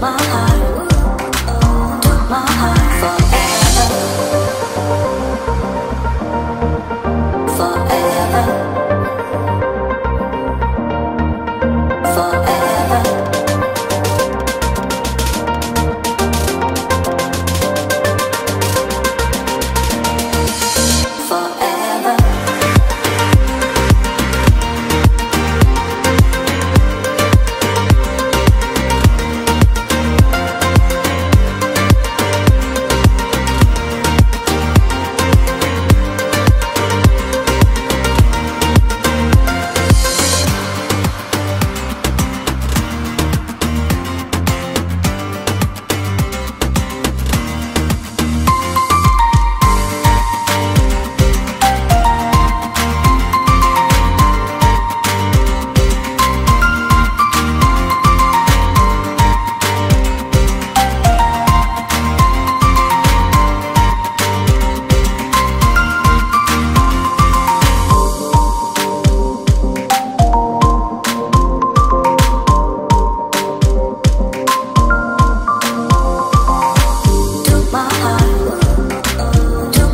my heart.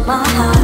my heart.